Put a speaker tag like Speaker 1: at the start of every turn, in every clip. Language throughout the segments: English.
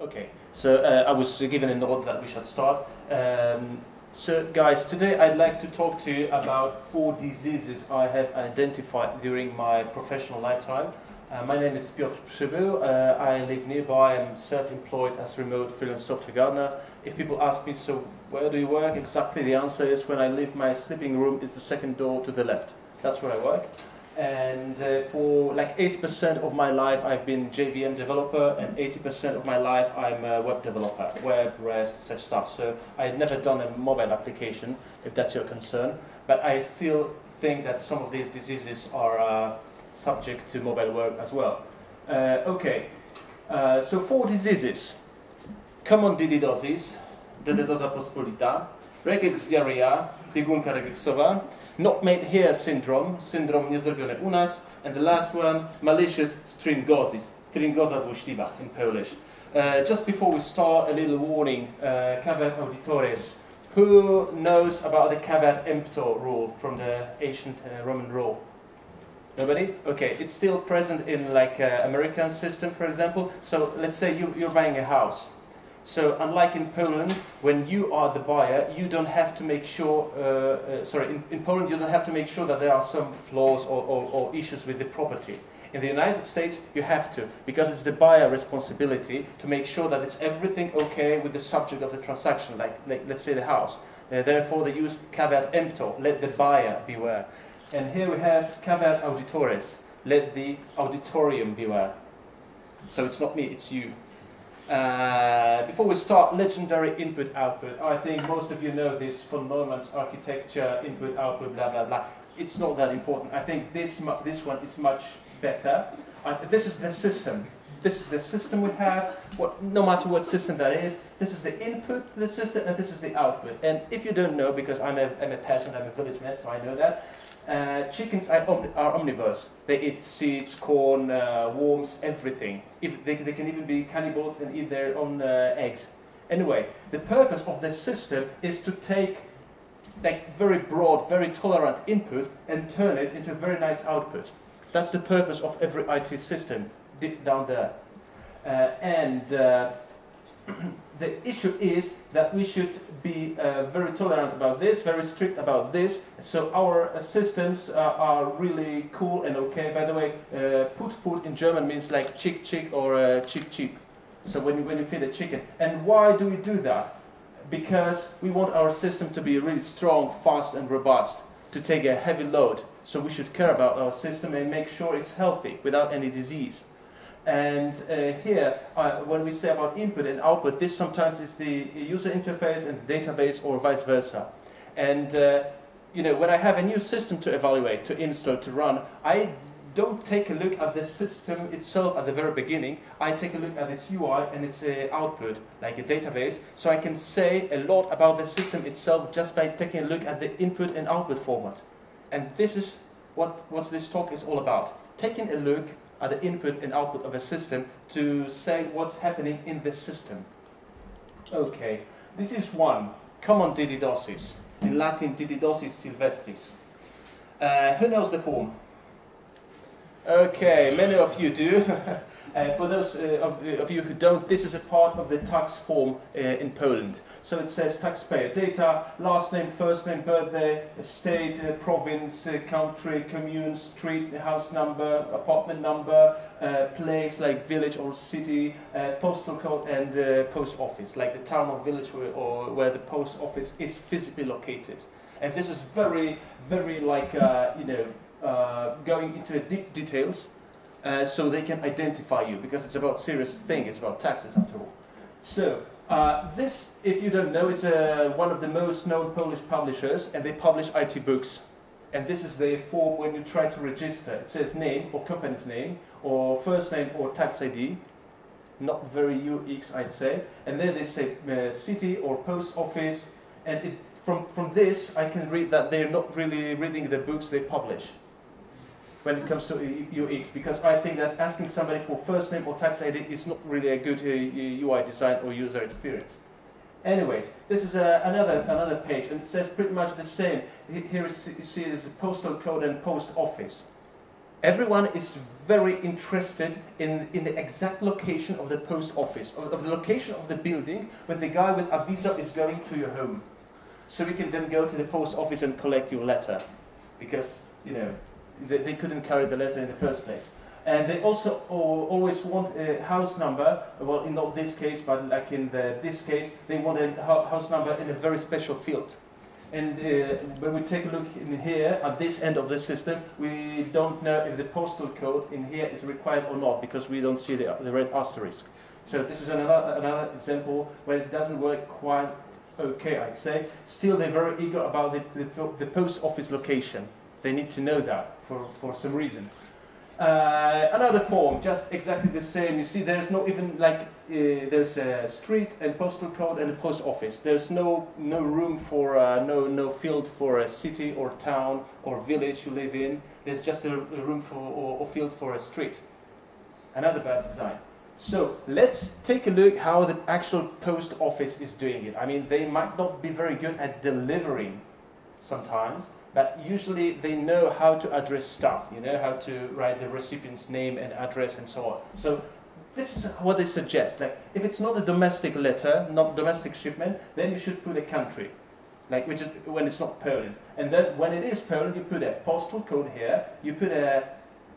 Speaker 1: Okay, so uh, I was given a nod that we should start. Um, so, guys, today I'd like to talk to you about four diseases I have identified during my professional lifetime. Uh, my name is Piotr Przybył. Uh, I live nearby. I'm self-employed as remote freelance software gardener. If people ask me, so where do you work? Exactly, the answer is when I leave my sleeping room is the second door to the left. That's where I work. And uh, for like 80% of my life, I've been JVM developer, and 80% of my life, I'm a web developer, web, REST, such stuff. So I had never done a mobile application, if that's your concern. But I still think that some of these diseases are uh, subject to mobile work as well. Uh, okay, uh, so four diseases. Common DDDosis, dididoza pospolita, regex diarrhea, biegunka regexowa, not made here syndrome, syndrome niezrobione u nas, and the last one, malicious stringosis, stringoza złośliwa in Polish. Uh, just before we start, a little warning, uh, caveat auditores. Who knows about the caveat emptor rule from the ancient uh, Roman rule? Nobody? Okay, it's still present in like uh, American system, for example. So let's say you, you're buying a house. So unlike in Poland, when you are the buyer, you don't have to make sure, uh, uh, sorry, in, in, Poland you don't have to make sure that there are some flaws or, or, or, issues with the property. In the United States, you have to, because it's the buyer responsibility to make sure that it's everything okay with the subject of the transaction, like, like let's say the house. Uh, therefore, they use caveat emptor, let the buyer beware. And here we have caveat auditores, let the auditorium beware. So it's not me, it's you. Uh, before we start, legendary input-output. I think most of you know this von Neumann's architecture, input-output, blah, blah, blah. It's not that important. I think this, this one is much better. Uh, this is the system. This is the system we have, what, no matter what system that is. This is the input to the system, and this is the output. And if you don't know, because I'm a, I'm a peasant, I'm a village man, so I know that, uh, chickens are, are, omnivores. They eat seeds, corn, uh, worms, everything. If they, they, can even be cannibals and eat their own uh, eggs. Anyway, the purpose of this system is to take like very broad, very tolerant input and turn it into a very nice output. That's the purpose of every IT system down there. Uh, and uh, the issue is that we should be uh, very tolerant about this, very strict about this. So our uh, systems uh, are really cool and okay. By the way, uh, put put in German means like chick chick or uh, cheap cheap. So when you, when you feed a chicken. And why do we do that? Because we want our system to be really strong, fast and robust, to take a heavy load. So we should care about our system and make sure it's healthy without any disease. And uh, here, uh, when we say about input and output, this sometimes is the user interface and database or vice versa. And uh, you know, when I have a new system to evaluate, to install, to run, I don't take a look at the system itself at the very beginning. I take a look at its UI and its uh, output, like a database, so I can say a lot about the system itself just by taking a look at the input and output format. And this is what, what this talk is all about. Taking a look are the input and output of a system to say what's happening in the system. Okay, this is one, common DDDosis. In Latin, dididosis sylvestris. Uh, who knows the form? Okay, many of you do. Uh, for those uh, of, uh, of, you who don't, this is a part of the tax form uh, in Poland. So it says taxpayer data, last name, first name, birthday, state, uh, province, uh, country, commune, street, house number, apartment number, place like village or city, postal code, and post office, like the town or village where, or where the post office is physically located. And this is very, very like, you know, going into deep details uh, so they can identify you because it's about serious thing. It's about taxes after all. So uh, this, if you don't know, is uh, one of the most known Polish publishers, and they publish IT books. And this is the form when you try to register. It says name or company's name or first name or tax ID. Not very UX, I'd say. And then they say uh, city or post office. And it, from, from this, I can read that they're not really reading the books they publish when it comes to UX because I think that asking somebody for first name or tax ID is not really a good UI uh, design or user experience. Anyways, this is uh, another another page and it says pretty much the same. Here you see there's a postal code and post office. everyone is very interested in, in the exact location of the post office, of, of the location of the building when the guy with a visa is going to your home. So we can then go to the post office and collect your letter because, you know, they, they couldn't carry the letter in the first place. And they also always want a house number, well, in not this case, but like in the, this case, they want a house number in a very special field. And uh, when we take a look in here, at this end of the system, we don't know if the postal code in here is required or not, because we don't see the, the red asterisk. So this is another, another example where it doesn't work quite okay, I'd say. Still, they're very eager about the, the, the post office location. They need to know that for, for some reason. Uh, another form, just exactly the same. You see, there's no even like uh, there's a street and postal code and a post office. There's no no room for uh, no no field for a city or town or village you live in. There's just a, room for or, or field for a street. Another bad design. So let's take a look how the actual post office is doing it. I mean, they might not be very good at delivering sometimes, but usually they know how to address stuff, you know, how to write the recipient's name and address and so on. So this is what they suggest. Like, if it's not a domestic letter, not domestic shipment, then you should put a country, like which is when it's not Poland. And then when it is Poland, you put a postal code here. You put a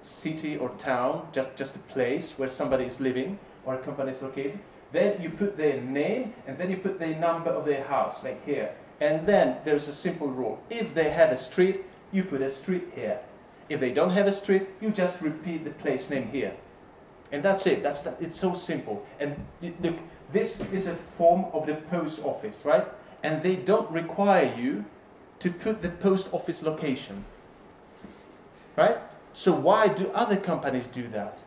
Speaker 1: city or town, just just a place where somebody is living or a company is located. Then you put their name, and then you put the number of their house, like here. And then there's a simple rule. If they have a street, you put a street here. If they don't have a street, you just repeat the place name here. And that's it. That's that. It's so simple. And look, this is a form of the post office, right? And they don't require you to put the post office location. Right? So why do other companies do that?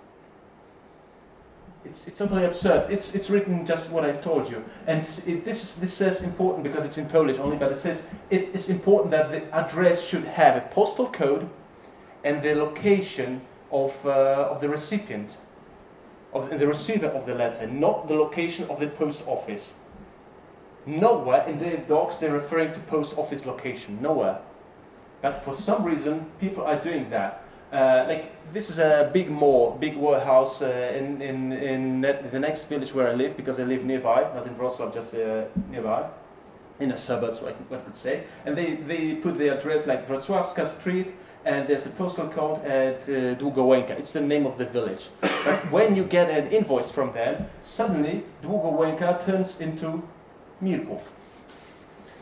Speaker 1: It's, it's totally absurd. It's, it's written just what I've told you. And it, this, this says important because it's in Polish only, but it says it is important that the address should have a postal code and the location of, uh, of the recipient, of the receiver of the letter, not the location of the post office. Nowhere in their docs they're referring to post office location. Nowhere. But for some reason, people are doing that. Uh, like this is a big mall, big warehouse uh, in, in, in the next village where I live because I live nearby, not in Wrocław, just uh, nearby, in a suburb, so I, can, I could say. And they, they put the address like Wrocławska Street, and there's a postal code at uh, Długołęka. It's the name of the village. but when you get an invoice from them, suddenly Długołęka turns into Mirków.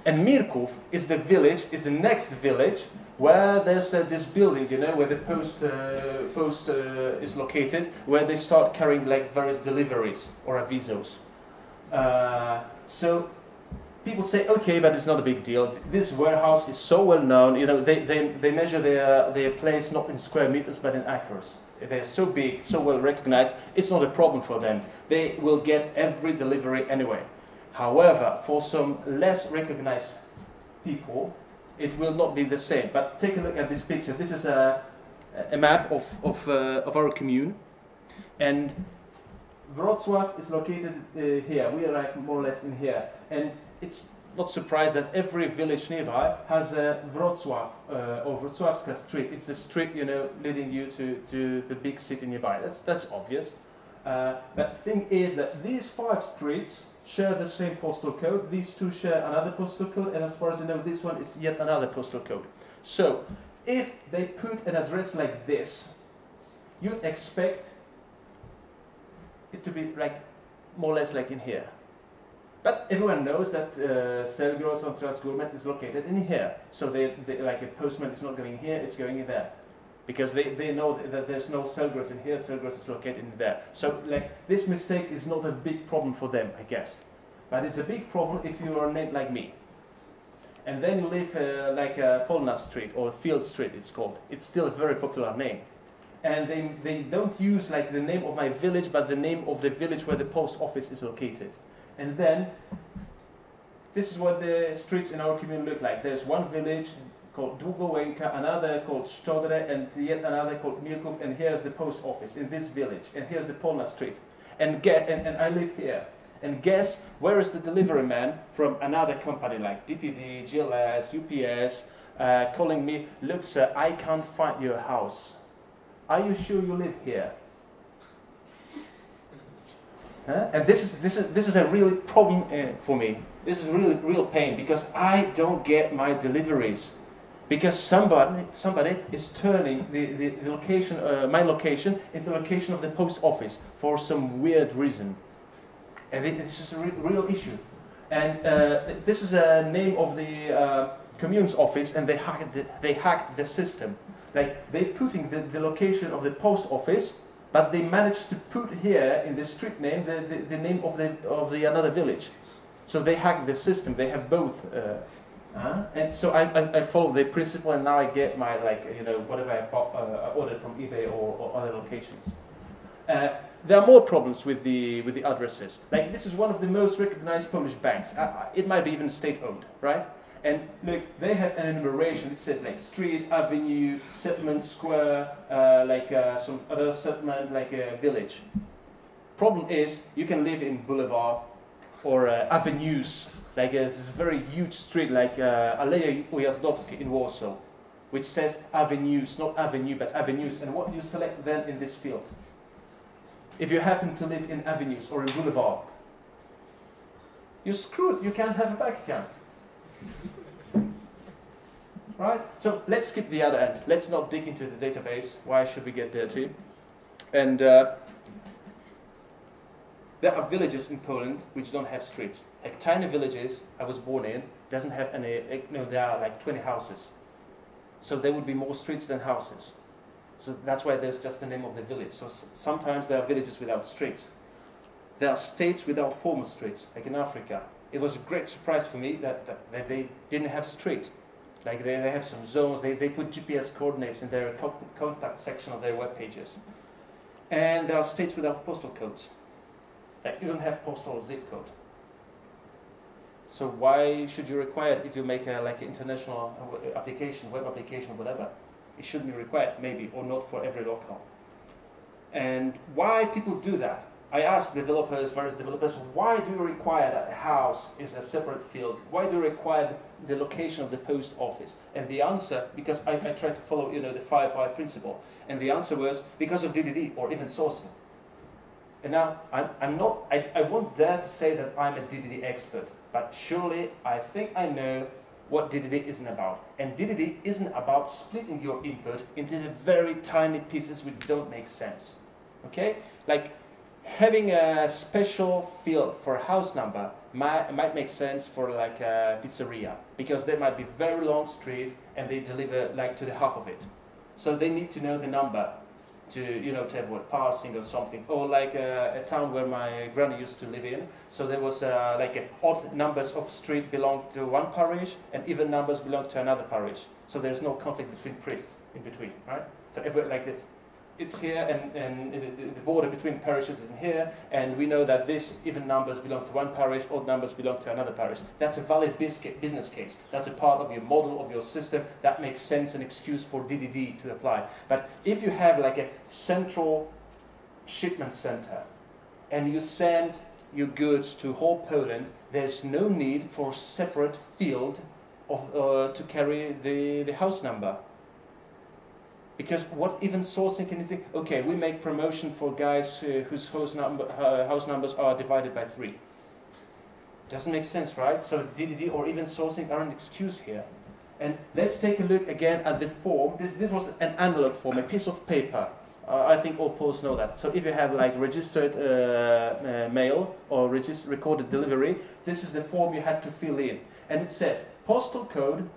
Speaker 1: And Mirków is the village, is the next village where there's uh, this building, you know, where the post uh, post uh, is located, where they start carrying like various deliveries or avisos. Uh, so people say, okay, but it's not a big deal. This warehouse is so well known. You know, they, they, they measure their their place not in square meters but in acres. They're so big, so well recognized. It's not a problem for them. They will get every delivery anyway. However, for some less recognized people, it will not be the same. But take a look at this picture. This is a, a map of, of, uh, of our commune. And Wrocław is located uh, here. We are like more or less in here. And it's not surprised that every village nearby has a Wrocław uh, or Wrocławska street. It's the street, you know, leading you to, to the big city nearby. That's, that's obvious. Uh, but the thing is that these five streets share the same postal code. These two share another postal code, and as far as I know, this one is yet another postal code. So, if they put an address like this, you'd expect it to be like more or less like in here. But everyone knows that uh, Selgros on Transgourmet is located in here. So they, they, like a postman is not going here, it's going in there because they, they know that there's no Selgros in here, Selgros is located in there. So like this mistake is not a big problem for them, I guess. But it's a big problem if you are named like me. And then you live uh, like uh, Polna Street or Field Street it's called. It's still a very popular name. And they, they don't use like the name of my village, but the name of the village where the post office is located. And then this is what the streets in our community look like. There's one village, called Długołęka, another called Szczodre, and yet another called Mirków, and here's the post office in this village, and here's the Polna Street. And, get, and, and I live here. And guess where is the delivery man from another company like DPD, GLS, UPS, uh, calling me, look sir, I can't find your house. are you sure you live here? Huh? And this is, this, is, this is a real problem uh, for me. This is really real pain because I don't get my deliveries because somebody, somebody is turning the, the, the location, uh, my location into the location of the post office for some weird reason. And this is a re real issue. And uh, th this is a name of the uh, commune's office and they hacked the, they hacked the system. Like they putting the, the location of the post office but they managed to put here in the street name the, the, the name of the, of the another village. So they hacked the system. They have both. Uh, uh, and so I, I, I, follow the principle, and now I get my like you know whatever I uh, ordered from eBay or, or other locations. Uh, there are more problems with the with the addresses. Like this is one of the most recognized Polish banks. Uh, it might be even state-owned, right? And look, they have an enumeration. It says like street, avenue, settlement, square, uh, like uh, some other settlement, like a village. Problem is, you can live in boulevard or uh, avenues. Like uh, a very huge street like uh, Aleje Ujazdowskie in Warsaw, which says avenues, not avenue, but avenues. And what do you select then in this field? If you happen to live in avenues or in boulevard, you're screwed. You can't have a bank account. Right? So let's skip the other end. Let's not dig into the database. Why should we get too? And uh, there are villages in Poland which don't have streets. Like tiny villages I was born in doesn't have any, eh, you know, there are like 20 houses. So there would be more streets than houses. So that's why there's just the name of the village. So sometimes there are villages without streets. There are states without formal streets, like in Africa it was a great surprise for me that, that, that they didn't have street. Like they, they have some zones, they, they put GPS coordinates in their co contact section of their web pages. And there are states without postal codes. Like you don't have postal zip code. So why should you require it if you make a like international application, web application whatever? It shouldn't be required, maybe, or not for every local. And why people do that? I ask developers, various developers, why do you require that a house is a separate field? Why do you require the location of the post office? And the answer, because I, I try to follow, you know, the 5 principle, and the answer was because of DDD or event sourcing. And now, I'm, I'm not, I, I won't dare to say that I'm a DDD expert, but surely I think I know what DDD isn't about. And DDD isn't about splitting your input into the very tiny pieces which don't make sense. Okay? Like, having a special field for house number might, might make sense for like a pizzeria because they might be very long street and they deliver like to the half of it. So they need to know the number to you know to avoid passing or something or like a, a, town where my granny used to live in. So there was uh, like odd numbers of street belonged to one parish and even numbers belonged to another parish. So there's no conflict between priests in between right? So if like it's here and, and the border between parishes is here and we know that this even numbers belong to one parish odd numbers belong to another parish. That's a valid business case. That's a part of your model of your system that makes sense and excuse for ddd to apply. But if you have like a central shipment center and you send your goods to whole poland there's no need for separate field of, uh, to carry the, the house number because what event sourcing can you think? Okay, we make promotion for guys uh, whose house, number, uh, house numbers are divided by three. Doesn't make sense, right? So DDD or event sourcing are an excuse here. And let's take a look again at the form. This, this was an analog form, a piece of paper. Uh, I think all Poles know that. So if you have like registered uh, uh, mail or recorded delivery, this is the form you had to fill in. And it says postal code,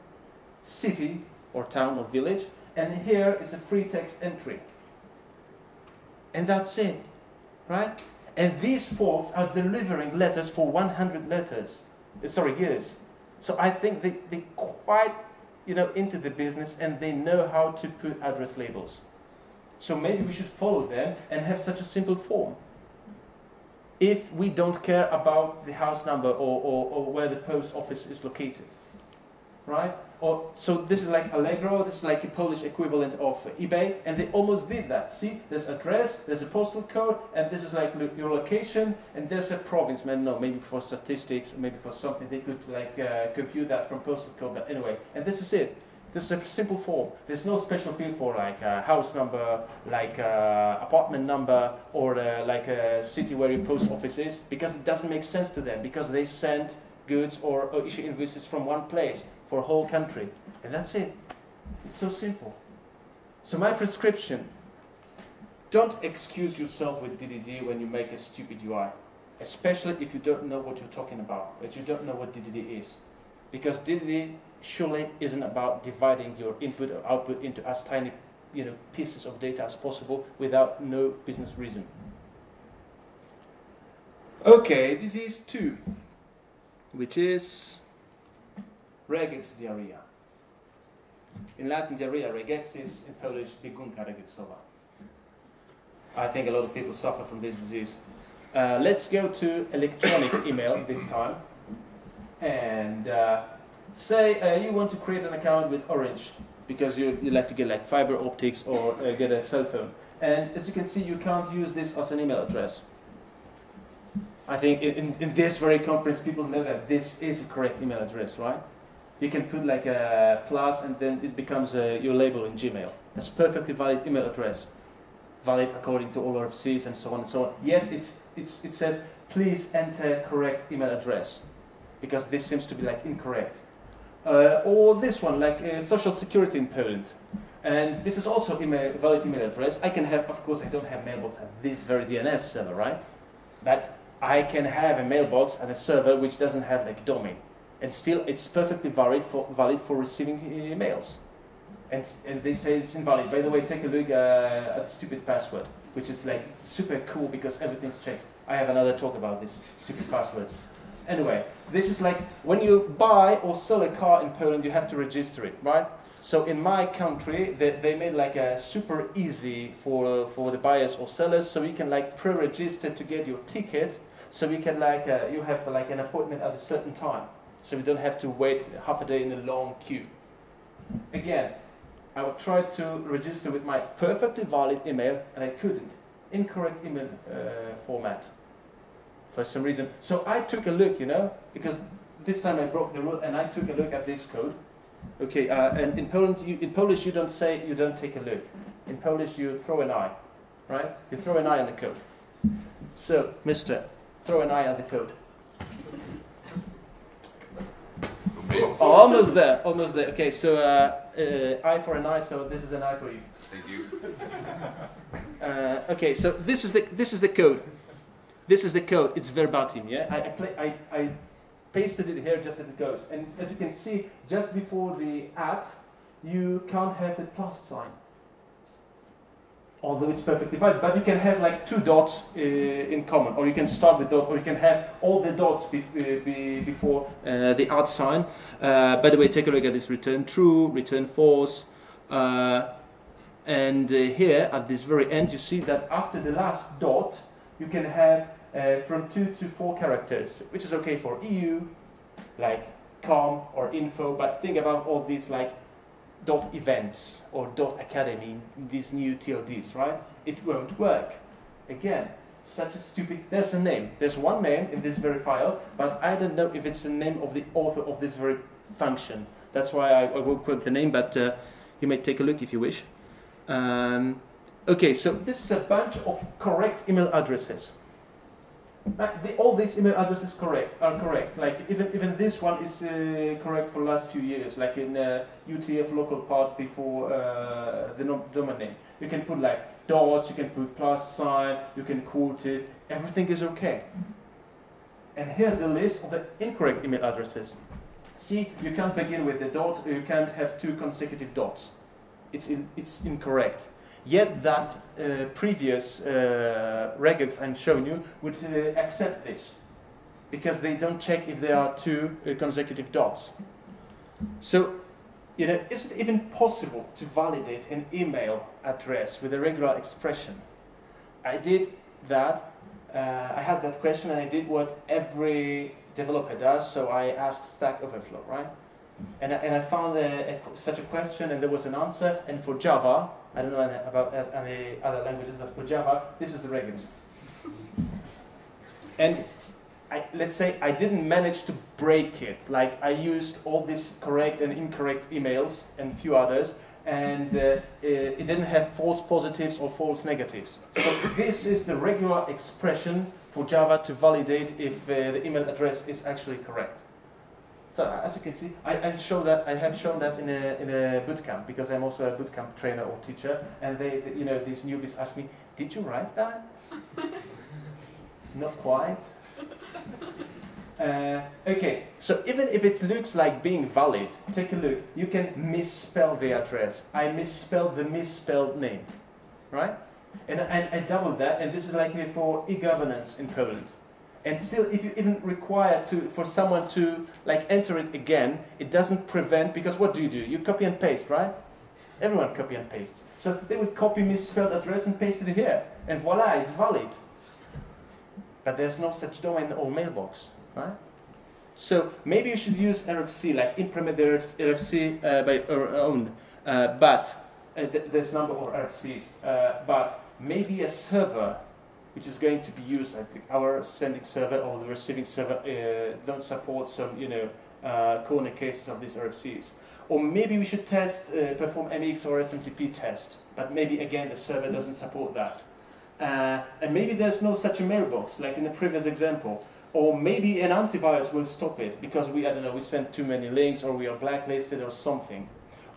Speaker 1: city or town or village, and here is a free text entry. And that's it, right? And these folks are delivering letters for 100 letters, uh, sorry, years. So I think they, they quite, you know, into the business and they know how to put address labels. So maybe we should follow them and have such a simple form. If we don't care about the house number or, or, or where the post office is located, right? Or, so this is like Allegro, this is like a Polish equivalent of eBay, and they almost did that. See, there's address, there's a postal code, and this is like your location, and there's a province. Man, no, maybe for statistics, maybe for something they could like uh, compute that from postal code. But anyway, and this is it. This is a simple form. There's no special field for like a house number, like a apartment number, or uh, like a city where your post office is, because it doesn't make sense to them, because they send goods or, or issue invoices from one place for a whole country. And that's it. It's so simple. So my prescription, don't excuse yourself with DDD when you make a stupid UI, especially if you don't know what you're talking about, but you don't know what DDD is. Because DDD surely isn't about dividing your input or output into as tiny you know, pieces of data as possible without no business reason. Okay, disease two, which is regex diarrhea. In Latin, diarrhea regex is in Polish biegunka regexowa. I think a lot of people suffer from this disease. Uh, let's go to electronic email this time. And uh, say uh, you want to create an account with Orange because you, you like to get like fiber optics or uh, get a cell phone. And as you can see, you can't use this as an email address. I think in, in this very conference, people know that this is a correct email address, right? You can put like a plus and then it becomes uh, your label in Gmail. That's perfectly valid email address. Valid according to all RFCs and so on and so on. Yet it's, it's, it says, please enter correct email address. Because this seems to be like incorrect. Uh, or this one, like uh, social security in Poland. And this is also email, valid email address. I can have, of course, I don't have mailbox at this very DNS server, right? But I can have a mailbox and a server which doesn't have like domain and still it's perfectly valid for, valid for receiving emails. And, and they say it's invalid. By the way, take a look uh, at stupid password, which is like super cool because everything's checked. I have another talk about this stupid passwords. Anyway, this is like when you buy or sell a car in Poland, you have to register it, right? So in my country, they, they made like a super easy for, for the buyers or sellers, so you can like pre-register to get your ticket, so you can like, uh, you have like an appointment at a certain time so we don't have to wait half a day in a long queue. Again, I tried to register with my perfectly valid email and I couldn't. Incorrect email uh, format for some reason. So I took a look, you know, because this time I broke the rule and I took a look at this code. Okay, uh, and in Poland, you, in Polish you don't say you don't take a look. In Polish you throw an eye, right? You throw an eye on the code. So, Mister, throw an eye on the code. Oh, almost there, almost there. Okay, so uh, uh, eye for an eye. So this is an eye for you.
Speaker 2: Thank you.
Speaker 1: Uh, okay, so this is the this is the code. This is the code. It's verbatim. Yeah, I I, play, I, I pasted it here just as it goes. And as you can see, just before the at, you can't have the plus sign although it's perfectly valid, but you can have like two dots uh, in common, or you can start with dot, or you can have all the dots be, uh, be before uh, the at sign. Uh, by the way, take a look at this return true, return false, uh, and uh, here at this very end, you see that after the last dot, you can have from two to four characters, which is okay for EU, like com or info, but think about all these like dot events or dot academy, in these new TLDs, right? It won't work. Again, such a stupid, there's a name. There's one name in this very file, but I don't know if it's the name of the author of this very function. That's why I, I won't quote the name, but uh, you may take a look if you wish. Um, okay, so this is a bunch of correct email addresses. The, all these email addresses correct are correct. Like even even this one is uh, correct for the last few years. Like in uh, UTF local part before uh, the domain name, you can put like dots, you can put plus sign, you can quote it. Everything is okay. And here's the list of the incorrect email addresses. See, you can't begin with a dot. You can't have two consecutive dots. It's in, it's incorrect. Yet that uh, previous uh, regex I'm showing you would uh, accept this because they don't check if there are two uh, consecutive dots. So, you know, is it even possible to validate an email address with a regular expression? I did that. Uh, I had that question and I did what every developer does. So I asked Stack Overflow, right? And, and I found a, a, such a question and there was an answer. And for Java, I don't know any, about any other languages, but for Java, this is the regex. and I, let's say I didn't manage to break it. Like I used all these correct and incorrect emails and a few others, and uh, it, it didn't have false positives or false negatives. So this is the regular expression for Java to validate if uh, the email address is actually correct. So as you can see, I, I show that I have shown that in a in a bootcamp because I'm also a bootcamp trainer or teacher, and they, they you know these newbies ask me, "Did you write that?" Not quite. Uh, okay, so even if it looks like being valid, take a look. You can misspell the address. I misspelled the misspelled name, right? And I, I doubled that, and this is like for e-governance in Poland. And still, if you even require to for someone to like enter it again, it doesn't prevent because what do you do? You copy and paste, right? Everyone copy and paste. So they would copy misspelled address and paste it here, and voila, it's valid. But there's no such domain or mailbox, right? So maybe you should use RFC, like implement the RFC uh, by our own. Uh, but uh, th there's number of RFCs. Uh, but maybe a server, which is going to be used, think our sending server or the receiving server uh, don't support some, you know, uh, corner cases of these RFCs. Or maybe we should test, perform MX or SMTP test. But maybe again the server doesn't support that. Uh, and maybe there's no such a mailbox, like in the previous example. Or maybe an antivirus will stop it because we, I don't know, we sent too many links or we are blacklisted or something.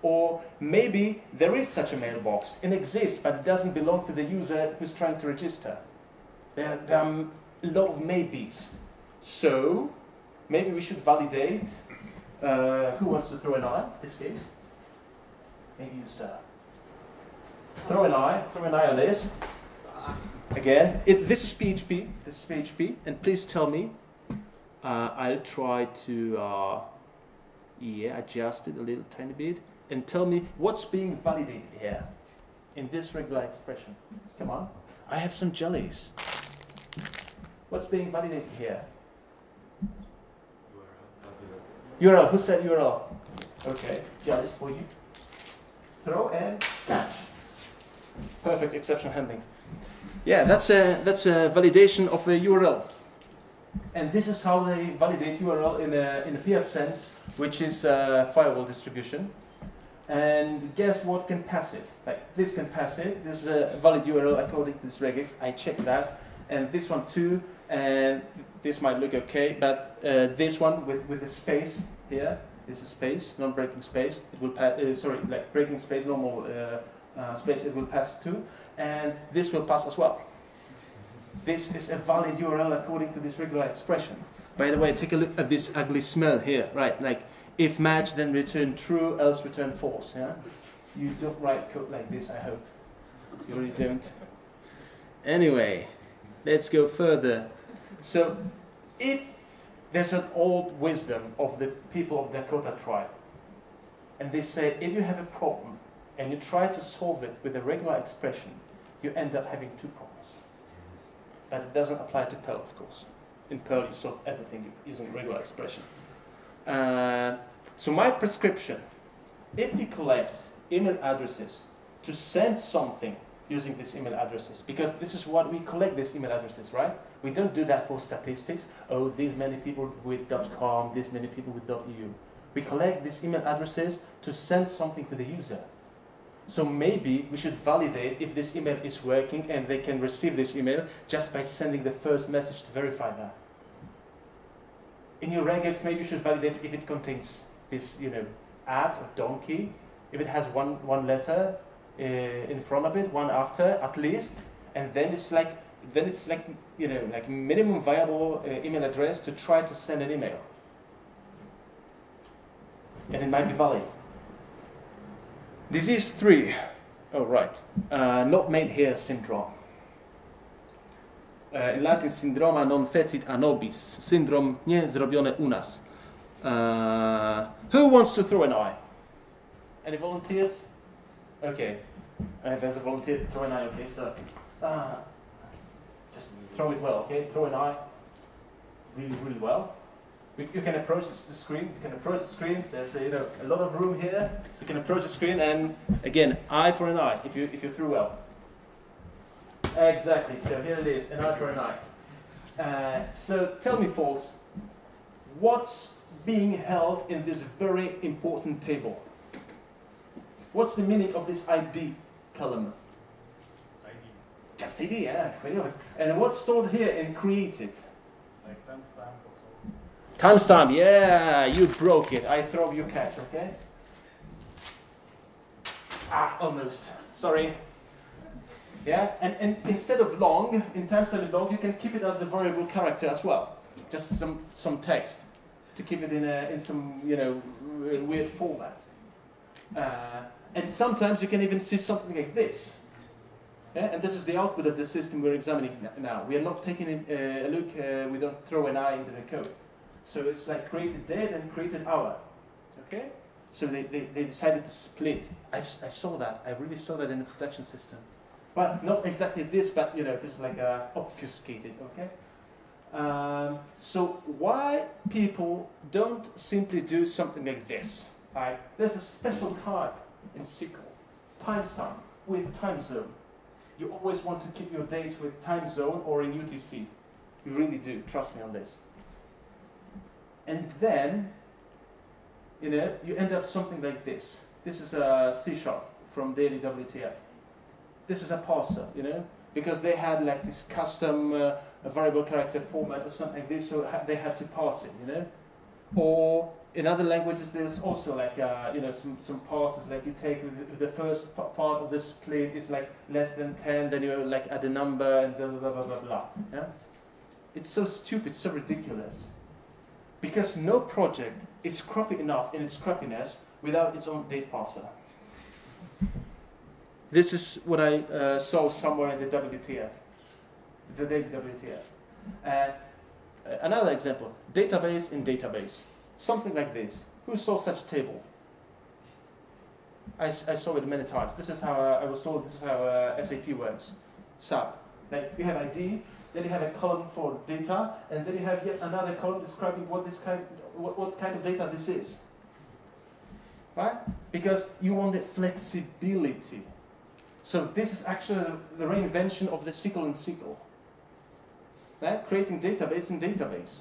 Speaker 1: Or maybe there is such a mailbox. It exists, but it doesn't belong to the user who's trying to register. There, there are a lot of maybes. So, maybe we should validate. Uh, who wants to throw an eye, this case? Maybe you, sir. Throw an eye, throw an eye on this. Again, it, this is PHP. This is PHP, and please tell me. Uh, I'll try to uh, yeah adjust it a little tiny bit, and tell me what's being validated here in this regular expression. Come on, I have some jellies. What's being validated here? URL. Who said URL? Okay, jellies for you. Throw and catch. Perfect exception handling. Yeah, that's a, that's a validation of a URL. And this is how they validate URL in a, in a pfSense, which is a firewall distribution. And guess what can pass it? Like this can pass it. This is a valid URL according to this regex. I checked that. And this one too. And this might look okay, but uh, this one with, with the space here, this is space, non-breaking space. It will pass, uh, sorry, like breaking space, normal uh, uh, space, it will pass too and this will pass as well. This is a valid URL according to this regular expression. By the way, take a look at this ugly smell here, right? Like, if match, then return true, else return false, yeah? You don't write code like this, I hope. You really don't. Anyway, let's go further. So, if there's an old wisdom of the people of Dakota tribe, and they say if you have a problem and you try to solve it with a regular expression, you end up having two problems. But it doesn't apply to Perl, of course. In Perl, you solve everything using regular expression. Uh, so my prescription, if you collect email addresses to send something using these email addresses, because this is what we collect these email addresses, right? We don't do that for statistics. Oh, these many people with .com, these many people with .eu. We collect these email addresses to send something to the user. So maybe we should validate if this email is working and they can receive this email just by sending the first message to verify that. In your regex, maybe you should validate if it contains this, you know, at or donkey, if it has one, one letter uh, in front of it, one after at least, and then it's like, then it's like, you know, like minimum viable uh, email address to try to send an email. And it might be valid. Disease 3. Oh, right. Uh, not made here syndrome. Uh, in Latin syndroma non fecit anobis syndrome nie zrobione u. Uh, who wants to throw an eye? Any volunteers? Okay. Uh, there's a volunteer. Throw an eye, okay, so. Throw it well, okay? Throw an eye really, really well you can approach the screen. You can approach the screen. There's a, you know a lot of room here. You can approach the screen, and again, eye for an eye. If you if you threw well. Exactly. So here it is, an eye for an eye. Uh, so tell me, folks, what's being held in this very important table? What's the meaning of this ID column? Just ID, yeah. And what's stored here and created?
Speaker 2: Like timestamp or so.
Speaker 1: Timestamp, yeah, you broke it. I throw you catch, okay? Ah, almost. Sorry. Yeah, and, and instead of long, in timestamp long, you can keep it as a variable character as well. Just some, some text to keep it in, a, in some, you know, weird format. Uh, and sometimes you can even see something like this. Yeah, and this is the output of the system we're examining now. We are not taking uh, a look, uh, we don't throw an eye into the code. So it's like created date and created hour. Okay? So they, they, they decided to split. I, I saw that. I really saw that in the production system. But not exactly this, but you know, this is like uh, obfuscated, okay? Um, so why people don't simply do something like this? Right? There's a special type in SQL, timestamp with time zone. You always want to keep your dates with time zone or in UTC. You really do, trust me on this. And then, you know, you end up something like this. This is a C sharp from Daily WTF. This is a parser, you know, because they had like this custom uh, variable character format or something like this, so they had to parse it, you know. Or in other languages, there's also like uh, you know some some parsers. Like you take the, the first part of the split is like less than ten, then you like add a number and blah blah blah blah blah. Yeah, it's so stupid, so ridiculous. Because no project is crappy enough in its crappiness without its own date parser. This is what I uh, saw somewhere in the WTF, the daily WTF. Uh, another example, database in database. Something like this. Who saw such a table? I, I saw it many times. This is how uh, I was told this is how uh, SAP works. SAP. Like you have ID, then you have a column for data, and then you have yet another column describing what this kind, what, what kind of data this is. Right? Because you want the flexibility. So this is actually the reinvention of the SQL and SQL. Creating database in database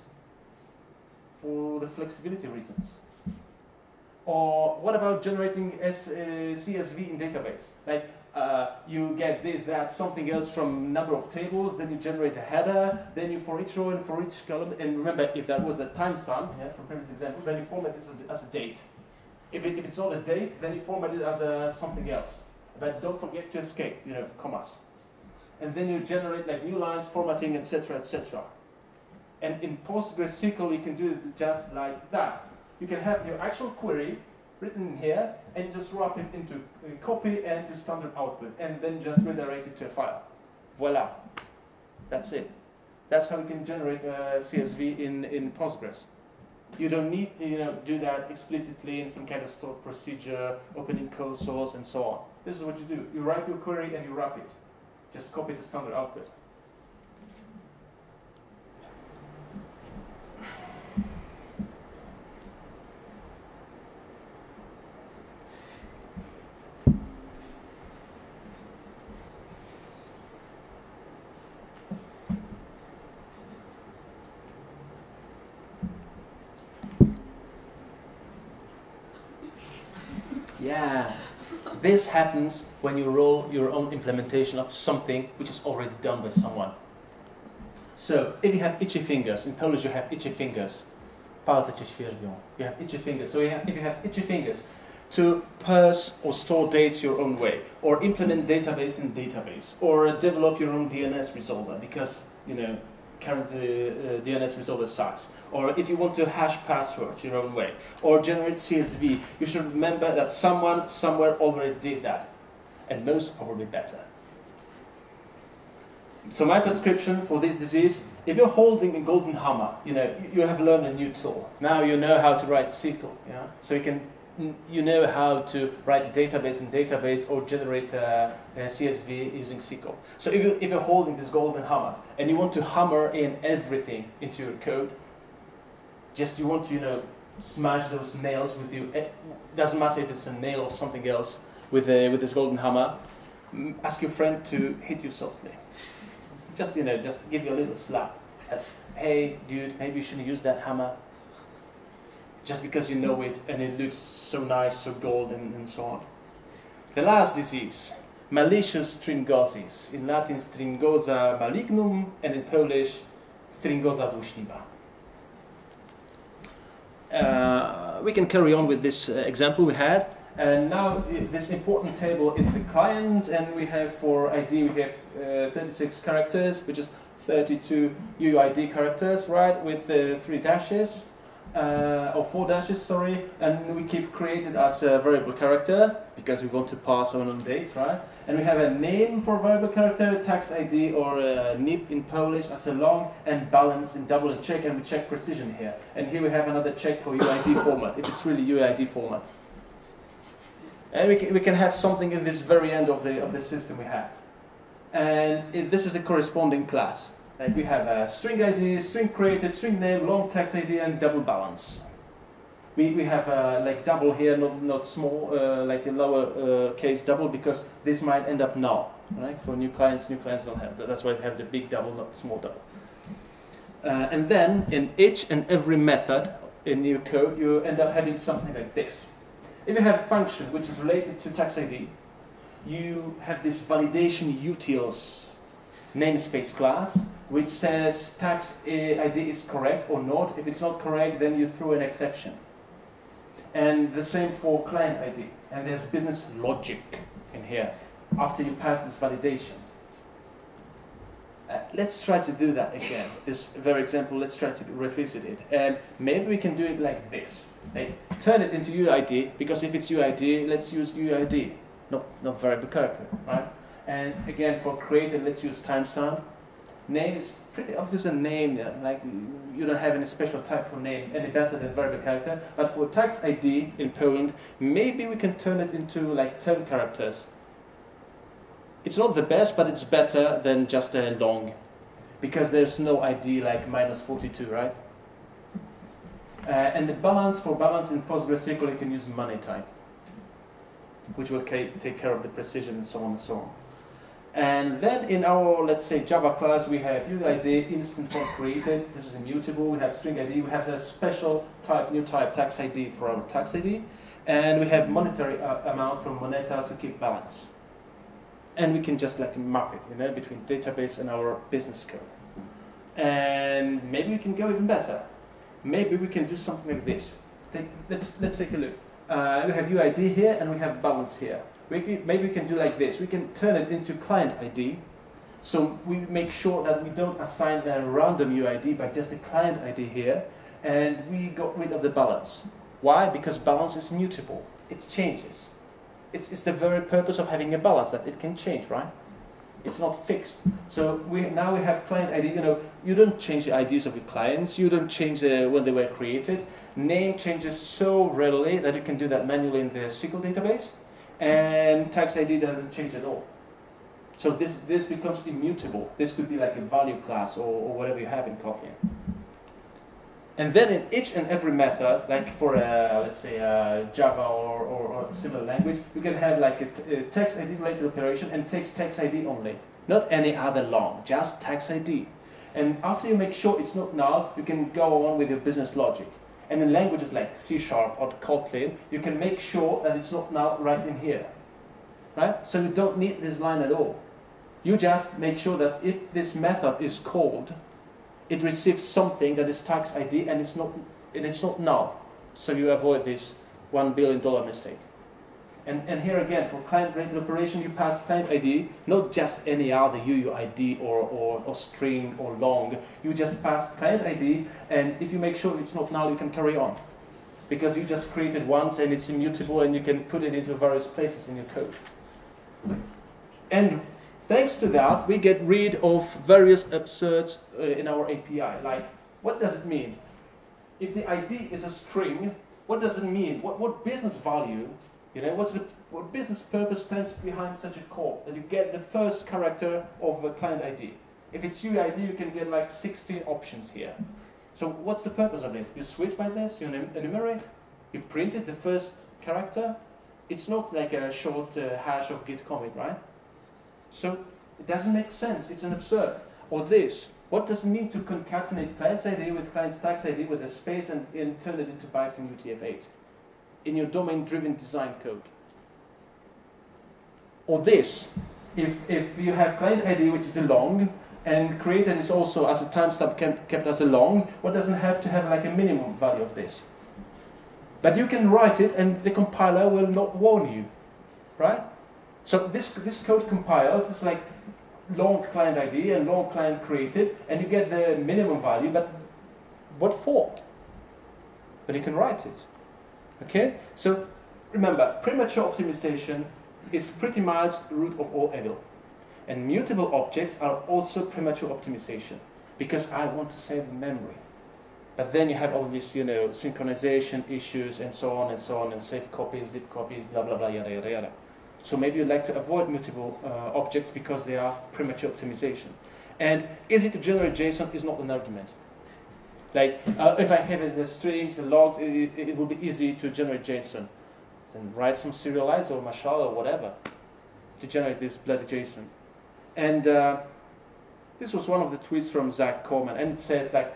Speaker 1: for the flexibility reasons. Or what about generating S, uh, CSV in database? Like uh, you get this, that, something else from number of tables, then you generate a header, then you for each row and for each column, and remember if that was the timestamp, yeah, from previous example, then you format this as, as a date. If, it, if it's not a date, then you format it as a, something else. But don't forget to escape, you know, commas. And then you generate like new lines, formatting, etc., etc. And in PostgreSQL, you can do it just like that. You can have your actual query written here and just wrap it into a copy and to standard output and then just redirect it to a file. Voila. That's it. That's how you can generate uh, a CSV in, in Postgres. You don't need to you know, do that explicitly in some kind of stored procedure, opening code source, and so on. This is what you do. You write your query and you wrap it. Just copy the standard output. Yeah. This happens when you roll your own implementation of something which is already done by someone. So, if you have itchy fingers, in Polish you have itchy fingers. You have itchy fingers. So, you have, if you have itchy fingers, to parse or store dates your own way, or implement database in database, or develop your own DNS resolver because, you know, currently uh, DNS resolver sucks. Or if you want to hash passwords your own way, or generate CSV, you should remember that someone somewhere already did that, and most probably better. So my prescription for this disease, if you're holding a golden hammer, you know, you have learned a new tool. Now you know how to write SQL, you know, so you can you know how to write a database in database or generate a, a CSV using SQL. So if, you, if you're holding this golden hammer and you want to hammer in everything into your code, just you want to, you know, smash those nails with you. It doesn't matter if it's a nail or something else with, a, with this golden hammer. Mm, ask your friend to hit you softly. Just, you know, just give you a little slap. hey, dude, maybe you shouldn't use that hammer just because you know it and it looks so nice, so golden, and so on. The last disease, malicious stringosis. In Latin, stringosa malignum, and in Polish, stringosa złośliwa. Uh, we can carry on with this uh, example we had. And now this important table is the client, and we have for ID we have uh, 36 characters, which is 32 UUID characters, right, with uh, three dashes uh, or four dashes, sorry, and we keep created as a variable character because we want to pass on on dates, right? And we have a name for variable character, tax ID or uh, NIP in Polish as a long, and balance in double and check, and we check precision here. And here we have another check for UID format, if it's really UID format. And we can, we can have something in this very end of the, of the system we have. And it, this is a corresponding class. We have a string ID, string created, string name, long text ID, and double balance. We, we have uh, like double here, not, not small, uh, like a lower uh, case double, because this might end up null. Right? For new clients, new clients don't have that. That's why we have the big double, not small double. Uh, and then in each and every method in your code, you end up having something like this. If you have a function which is related to tax ID, you have this validation utils namespace class, which says tax ID is correct or not. If it's not correct, then you throw an exception. And the same for client ID. And there's business logic in here after you pass this validation. Uh, let's try to do that again. This very example, let's try to revisit it. And maybe we can do it like this. Like, turn it into UID, because if it's UID, let's use UID, not, not variable character, right? And again, for creative, let's use timestamp. Name is pretty obvious a name, yeah? like you don't have any special type for name any better than variable character. But for tax ID in Poland, maybe we can turn it into like 10 characters. It's not the best, but it's better than just a long, because there's no ID like minus 42, right? Uh, and the balance, for balance in PostgreSQL, you can use money type, which will take care of the precision and so on and so on. And then in our, let's say, Java class, we have UID, instant form created. This is immutable. We have string ID. We have a special type, new type, tax ID for our tax ID. And we have monetary uh, amount from Moneta to keep balance. And we can just like map it, you know, between database and our business code. And maybe we can go even better. Maybe we can do something like this. Take, let's, let's take a look. Uh, we have UID here and we have balance here can, maybe we can do like this. We can turn it into client ID. So we make sure that we don't assign a random UID, but just a client ID here. And we got rid of the balance. Why? Because balance is mutable. It changes. It's, it's the very purpose of having a balance, that it can change, right? It's not fixed. So we now we have client ID. You know, you don't change the IDs of your clients. You don't change the, when they were created. Name changes so readily that you can do that manually in the SQL database and tax ID doesn't change at all. So this, this becomes immutable. This could be like a value class or, or whatever you have in Kotlin. And then in each and every method, like for a, let's say a Java or, or, or similar language, you can have like a, a tax ID related operation and takes tax ID only. Not any other long, just tax ID. And after you make sure it's not null, you can go on with your business logic. And in languages like C Sharp or Kotlin, you can make sure that it's not now right in here. Right? So you don't need this line at all. You just make sure that if this method is called, it receives something that is tax ID and it's not, and it's not null. So you avoid this $1 billion mistake. And, and here again, for client-related operation, you pass client ID, not just any other UUID or, or, or string or long. You just pass client ID, and if you make sure it's not null, you can carry on. Because you just created once and it's immutable and you can put it into various places in your code. And thanks to that, we get rid of various absurds uh, in our API. Like, what does it mean? If the ID is a string, what does it mean? What, what business value you know, what's the what business purpose stands behind such a call? That you get the first character of a client ID. If it's UID, you can get like 16 options here. So what's the purpose of it? You switch by this, you enumerate, you printed the first character. It's not like a short uh, hash of git commit, right? So it doesn't make sense. It's an absurd. Or this, What does it mean to concatenate client's ID with client's tax ID with a space and, and turn it into bytes in UTF-8 in your domain-driven design code? Or this, if, if you have client ID which is a long and created is also as a timestamp kept as a long, what doesn't have to have like a minimum value of this? But you can write it and the compiler will not warn you, right? So this, this code compiles, this like long client ID and long client created, and you get the minimum value, but what for? But you can write it. Okay? So remember, premature optimization is pretty much the root of all evil. And mutable objects are also premature optimization because I want to save memory. But then you have all these, you know, synchronization issues and so on and so on, and save copies, deep copies, blah, blah, blah, yada, yada, yada. So maybe you'd like to avoid mutable uh, objects because they are premature optimization. And easy to generate JSON is not an argument. Like, uh, if I have the strings, the logs, it, it, it, will be easy to generate JSON. Then write some serializer or Mashal or whatever to generate this bloody JSON. And uh, this was one of the tweets from Zach Coleman, and it says like,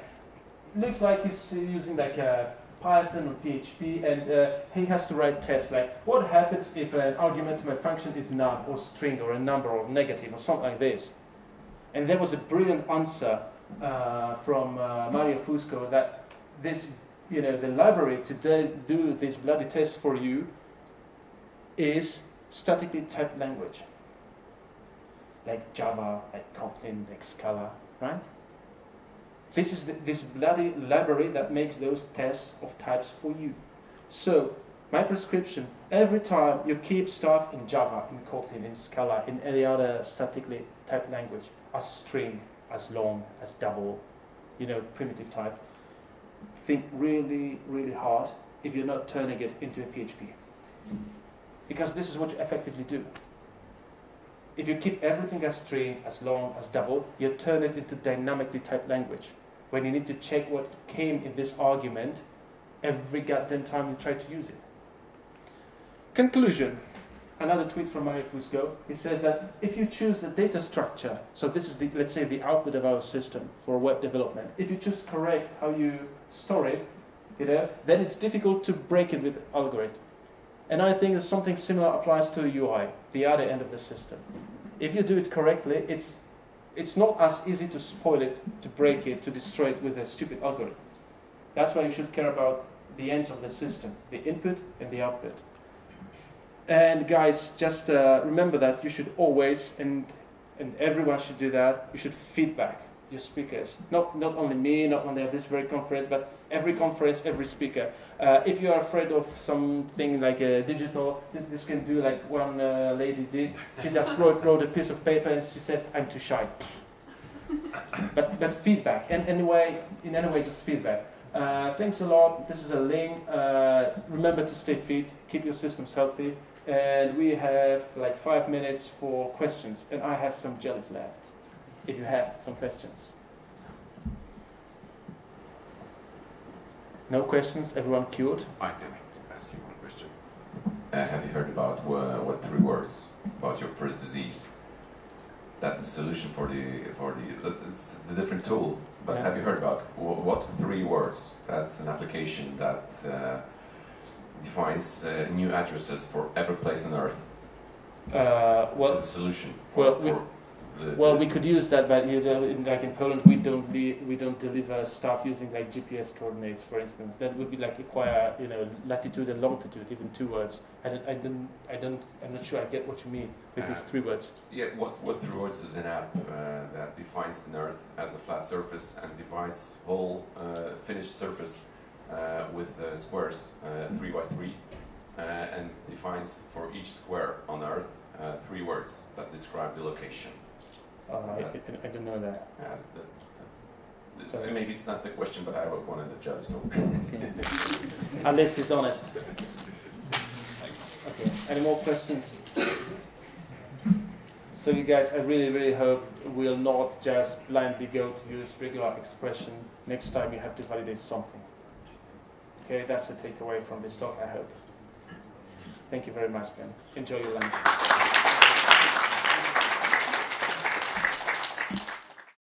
Speaker 1: looks like he's using like a Python or PHP, and uh, he has to write tests like, what happens if an argument to my function is none, or string, or a number, or negative, or something like this. And there was a brilliant answer uh, from uh, Mario Fusco that this, you know, the library to do this bloody test for you is statically typed language like Java, like Kotlin, like Scala, right? This is the, this bloody library that makes those tests of types for you. So, my prescription, every time you keep stuff in Java, in Kotlin, in Scala, in any other statically typed language, as a string, as long, as double, you know, primitive type, think really, really hard if you're not turning it into a PHP. Because this is what you effectively do if you keep everything as string, as long, as double, you turn it into dynamically typed language. When you need to check what came in this argument every goddamn time you try to use it. Conclusion. Another tweet from Mario Fusco. He says that if you choose the data structure, so this is the, let's say the output of our system for web development. If you choose correct how you store it, you know, then it's difficult to break it with algorithm. And I think that something similar applies to UI, the other end of the system. If you do it correctly, it's, it's not as easy to spoil it, to break it, to destroy it with a stupid algorithm. That's why you should care about the ends of the system, the input and the output. And guys, just uh, remember that you should always, and, and everyone should do that, you should feedback your speakers. Not, not only me, not only at this very conference, but every conference, every speaker. Uh, if you are afraid of something like a digital, this, this can do like one uh, lady did. She just wrote, wrote a piece of paper and she said, I'm too shy. but, but feedback, and anyway, in any way, just feedback. Uh, thanks a lot. This is a link. Uh, remember to stay fit, keep your systems healthy, and we have like five minutes for questions, and I have some jellies left if you have some questions. No questions? Everyone cured?
Speaker 3: I can ask you one question. Uh, have you heard about uh, what3words about your first disease? That the solution for the for the it's a different tool. But yeah. have you heard about what three words? That's an application that uh, defines uh, new addresses for every place on Earth.
Speaker 1: Uh,
Speaker 3: well, this is a solution
Speaker 1: for, well, for well, we could use that, but you know, in, like in Poland, we don't we don't deliver stuff using like GPS coordinates, for instance. That would be like require you know latitude and longitude, even two words. I don't, I don't, I don't, I'm not sure I get what you mean with uh, these three words.
Speaker 3: Yeah, what what3words is an app uh, that defines an Earth as a flat surface and divides whole uh, finished surface with uh, squares, uh, three by three, and defines for each square on Earth three words that describe the location.
Speaker 1: Uh, I, I didn't know that.
Speaker 3: That, that's, this, maybe it's not the question, but I was one of the judges. So.
Speaker 1: Unless he's honest. Okay. Any more questions? So you guys, I really, really hope we'll not just blindly go to use regular expression. Next time you have to validate something. Okay, that's a takeaway from this talk, I hope. Thank you very much then. Enjoy your lunch.